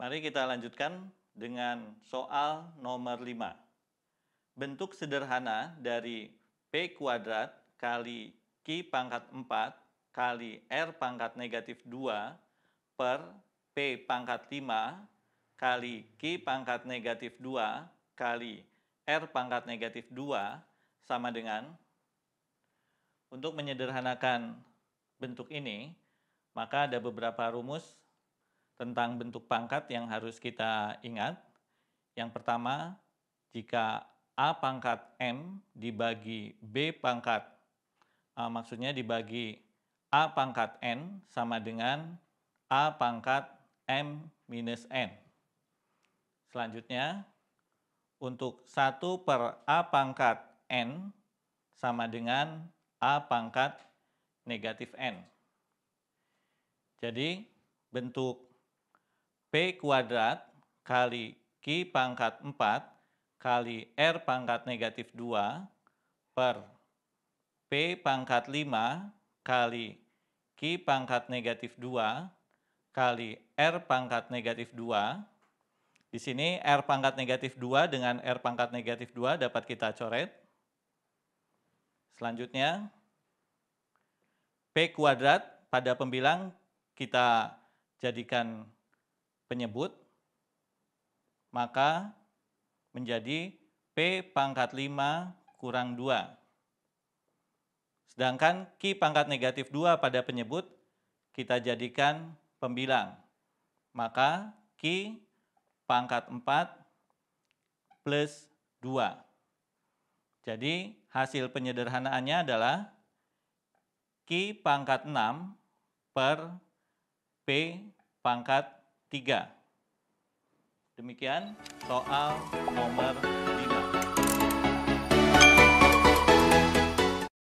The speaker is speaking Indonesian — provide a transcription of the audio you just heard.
Mari kita lanjutkan dengan soal nomor 5. Bentuk sederhana dari P kuadrat kali Q pangkat 4 kali R pangkat negatif 2 per P pangkat 5 kali Q pangkat negatif 2 kali R pangkat negatif 2 sama dengan untuk menyederhanakan bentuk ini, maka ada beberapa rumus tentang bentuk pangkat yang harus kita ingat. Yang pertama, jika A pangkat M dibagi B pangkat, uh, maksudnya dibagi A pangkat N sama dengan A pangkat M minus N. Selanjutnya, untuk 1 per A pangkat N sama dengan A pangkat negatif N. Jadi, bentuk P kuadrat kali Q pangkat 4 kali R pangkat negatif 2 per P pangkat 5 kali Q pangkat negatif 2 kali R pangkat negatif 2. Di sini R pangkat negatif 2 dengan R pangkat negatif 2 dapat kita coret. Selanjutnya, P kuadrat pada pembilang kita jadikan penyebut, maka menjadi P pangkat 5 kurang 2. Sedangkan Q pangkat negatif 2 pada penyebut kita jadikan pembilang. Maka Q pangkat 4 plus 2. Jadi hasil penyederhanaannya adalah Q pangkat 6 per P pangkat 3. Demikian soal nomor